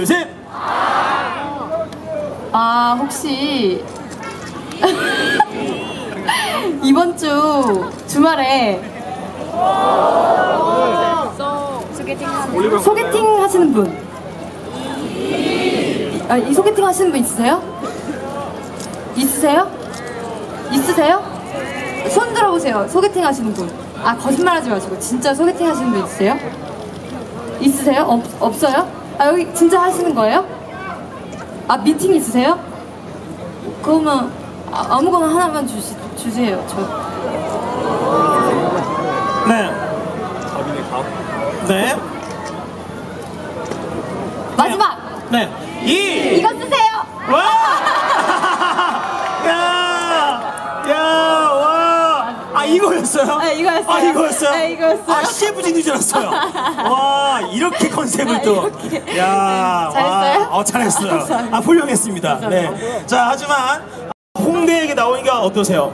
둘, 셋. 아, 혹시 이번 주 주말에 소개팅 하시는 분? 아, 이 소개팅 하시는 분 있으세요? 있으세요? 있으세요? 손 들어보세요. 소개팅 하시는 분. 아, 거짓말 하지 마시고. 진짜 소개팅 하시는 분 있으세요? 있으세요? 없, 없어요? 아, 여기 진짜 하시는 거예요? 아, 미팅 있으세요? 그러면 아, 아무거나 하나만 주시, 주세요. 저. 네. 네. 마지막! 네. 이. 이거 쓰세요! 와! 야! 야! 와! 아 이거였어요? 네, 이거였어요. 아 이거였어요? 네, 이거였어요. 아 CF진인 줄 알았어요. 와 이렇게 컨셉을 네, 또. 이렇게. 야. 네, 잘했어요? 와, 어 잘했어요. 아 훌륭했습니다. 네. 자 하지만 홍대 에게 나오니까 어떠세요?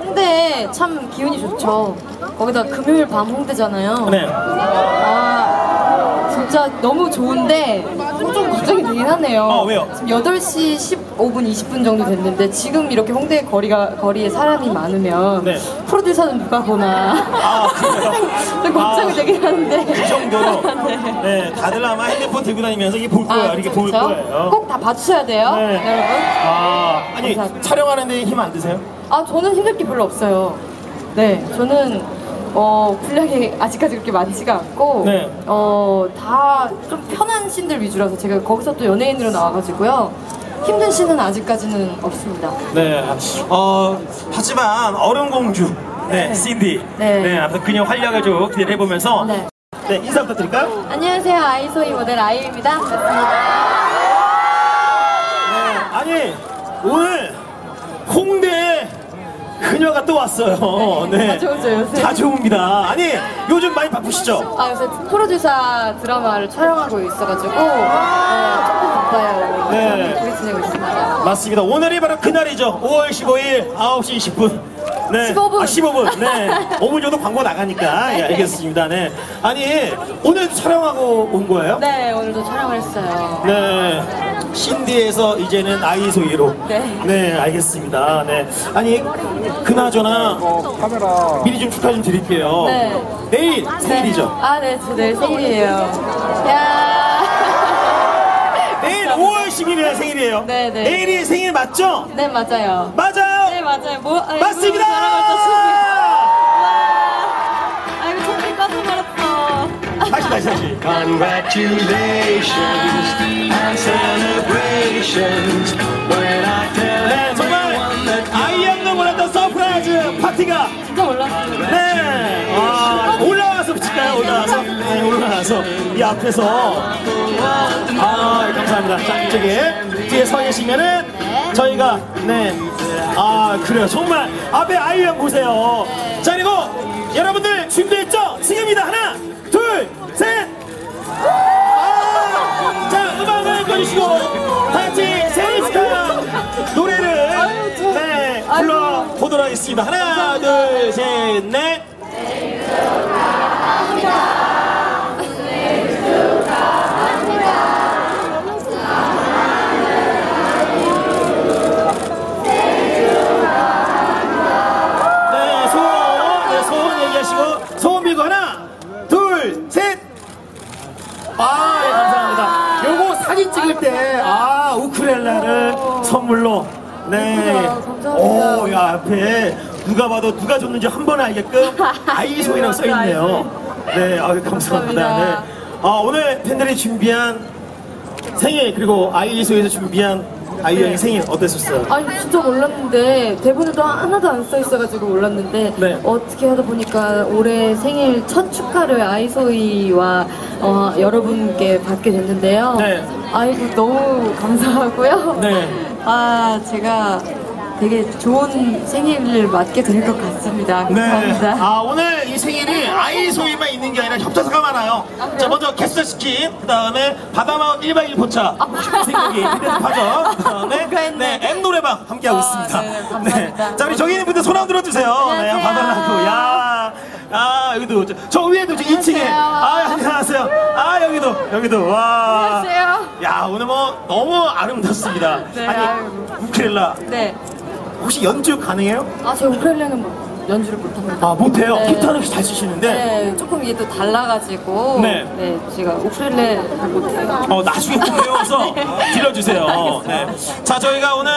홍대 참 기운이 좋죠. 거기다 금요일 밤 홍대잖아요. 네. 아, 진짜 너무 좋은데 좀 걱정이 되긴 하네요. 어, 왜요? 지금 8시 15분, 20분 정도 됐는데 지금 이렇게 홍대 거리가 거리에 사람이 많으면 네. 프로듀서는 누가 보나 아? 좀 걱정이 아. 되긴 하는데 그 정도로 네 다들 아마 핸드폰 들고 다니면서 이게 볼 거예요. 이렇게 볼 거예요. 꼭 다 봐주셔야 돼요, 네. 여러분. 아 아니 감사합니다. 촬영하는데 힘 안 드세요? 아 저는 힘들 게 별로 없어요. 네, 저는 어 분량이 아직까지 그렇게 많지가 않고 네. 어 다 좀 편한 씬들 위주라서 제가 거기서 또 연예인으로 나와가지고요 힘든 씬은 아직까지는 없습니다. 네. 어, 하지만 어른 공주. 네, 신디. 네. 네. 아무튼 그녀 활약을 좀 기대를 해보면서. 네. 네. 인사 부탁드릴까요? 안녕하세요 아이소이 모델 아이유입니다. 반갑습니다. 네. 아니, 오늘 홍대에 그녀가 또 왔어요. 네. 자주 오죠, 요새. 자주 옵니다. 아니, 요즘 많이 바쁘시죠? 아 요새 프로듀서 드라마를 촬영하고 있어가지고 네, 바빠요. 네. 우리 지내고 있습니다. 맞습니다. 오늘이 바로 그날이죠. 5월 15일 9시 20분. 네. 15분. 아, 15분. 네. 5분 정도 광고 나가니까. 예, 알겠습니다. 네. 아니, 오늘 촬영하고 온 거예요? 네 오늘도 촬영을 했어요. 네. 신디에서 이제는 아이소이로. 네. 알겠습니다. 네. 아니, 그나저나 미리 좀 축하 좀 드릴게요. 네. 내일 생일이죠. 아, 네, 저 내일 생일이에요. 야. 내일 5월 16일이라 생일이에요. 네, 네. 내일이 생일 맞죠? 네, 맞아요. 맞아요. 네, 맞아요. 뭐, 아이고, 맞습니다. 와. 아이고, 까서 말았어. 다시 다시 다시. Congratulations and celebrations when I tell 네, 정말 아이유 양도 몰랐던 surprise 파티가 진짜 몰랐어요. 네, 아, 올라와서 붙일까요? 올라와서, 네, 올라와서 이 앞에서 아, 감사합니다. 자, 이쪽에 뒤에 서 계시면은 저희가 네, 아 그래요. 정말 앞에 아이유 양 보세요. 자 그리고 여러분들 준비했죠? 지금입니다. 하나, 둘, 셋. 아, 자 음악을 꺼주시고 다 같이 축하 노래를 네 불러 보도록 하겠습니다. 하나, 둘, 셋, 넷. 네, 아, 예, 감사합니다. 요거 사진 찍을 때, 아, 우크렐라를 선물로. 네. 예쁘다. 감사합니다. 오, 야, 앞에 누가 봐도 누가 줬는지 한 번 알게끔 아이소이라고 써있네요. 네, 아유, 감사합니다. 네. 감사합니다. 아, 오늘 팬들이 준비한 생일, 그리고 아이 소에서 준비한 아이유 형의 생일 어땠었어요? 아니 진짜 몰랐는데 대본에도 하나도 안 써 있어가지고 몰랐는데 네. 어떻게 하다 보니까 올해 생일 첫 축하를 아이소이와 어, 여러분께 받게 됐는데요. 네. 아이고 너무 감사하고요. 네. 아 제가 되게 좋은 생일을 맞게 될 것 같습니다. 네. 감사합니다. 아, 오늘 이 생일이 아이소이만 있는 게 아니라 협찬사가 많아요. 그래요? 자, 먼저 게스트스킨, 그 다음에 바다마을 1박 2일 포차, 생각이 휴대파전, 그 다음에 네, 했네. 엠노래방 함께하고 아, 있습니다. 네, 감사합니다. 자, 우리 있는 분들 손 한번 들어주세요. 네. 바다라고. 야 아, 여기도, 저, 저 위에도 저 2층에. 안녕하세요. 아, 안녕하세요. 아, 여기도, 여기도. 와. 안녕하세요. 야, 야 오늘 뭐 너무 아름답습니다. 네, 아니 아유. 우크렐라 네. 혹시 연주 가능해요? 아, 제 우크렐레는 뭐 연주를 못합니다. 아 못해요. 네. 기타는 잘 치시는데 네, 조금 이게 또 달라가지고. 네. 네. 제가 우크렐레를 못해요. 어 나중에 꼭 배워서 들려주세요. 네. 자 저희가 오늘